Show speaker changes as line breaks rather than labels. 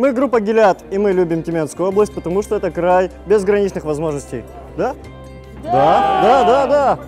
Мы группа Гелят, и мы любим Тюменскую область, потому что это край безграничных возможностей. Да? Да, да, да, да.